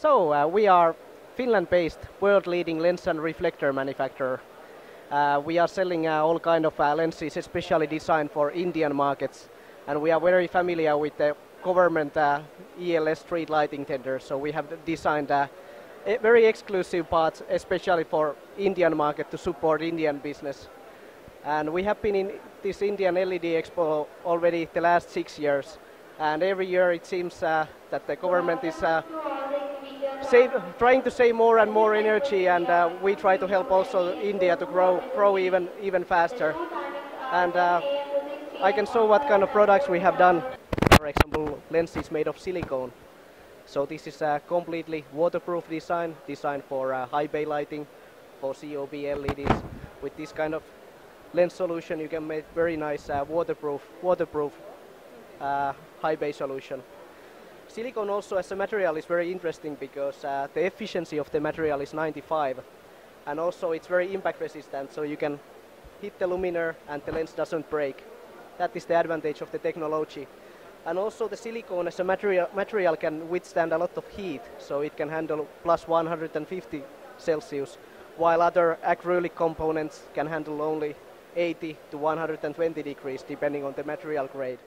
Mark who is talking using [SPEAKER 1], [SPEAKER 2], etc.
[SPEAKER 1] So uh, we are Finland-based, world-leading lens and reflector manufacturer. Uh, we are selling uh, all kind of uh, lenses, especially designed for Indian markets, and we are very familiar with the government uh, ELS street lighting tender. So we have designed uh, very exclusive parts, especially for Indian market to support Indian business. And we have been in this Indian LED Expo already the last six years, and every year it seems uh, that the government is save, trying to save more and more energy, and uh, we try to help also India to grow, grow even, even faster. And uh, I can show what kind of products we have done. For example, lenses made of silicone. So this is a completely waterproof design, designed for uh, high bay lighting, for COB LEDs. With this kind of lens solution, you can make very nice uh, waterproof, waterproof uh, high bay solution. Silicone also as a material is very interesting because uh, the efficiency of the material is 95 and also it's very impact resistant so you can hit the luminaire and the lens doesn't break. That is the advantage of the technology. And also the silicone as a material, material can withstand a lot of heat so it can handle plus 150 Celsius while other acrylic components can handle only 80 to 120 degrees depending on the material grade.